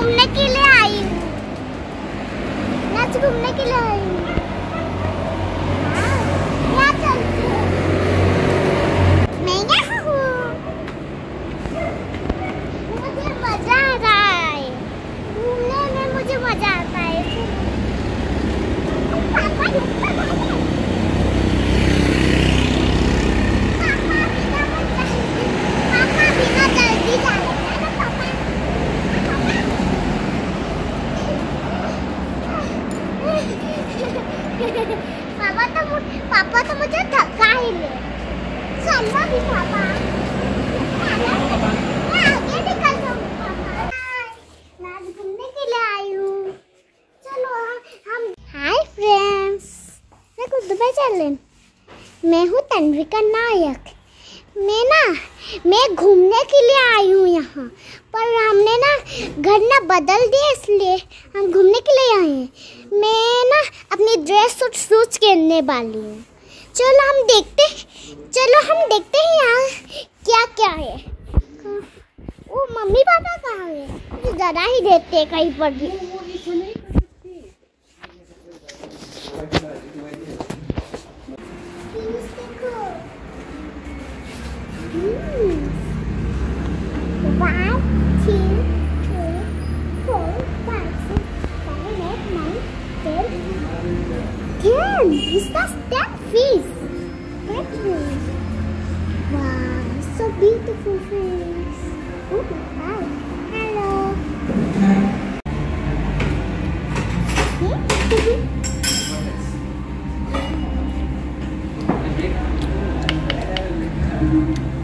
घूमने के लिए आई हूँ। घूमने के लिए आई हूँ। पापा तो पापा तो मुझे धक्का ही ले। चलो भी पापा। मैं हूँ। तन्विका नायक। मैं ना मैं घूमने के लिए आई हूँ यहाँ। पर हमने ना घर ना बदल दिया इसलिए हम घूमने के लिए आए हैं। मैं ड्रेस और शूज़ पहनने वाली हूँ। चलो हम देखते चलो हम देखते हैं यहाँ क्या क्या है। वो मम्मी पापा कहाँ है? जरा ही देते हैं कहीं पर भी। Please Man, is that that face? That face. Wow, so beautiful face. Oh, hi. Hello. Okay.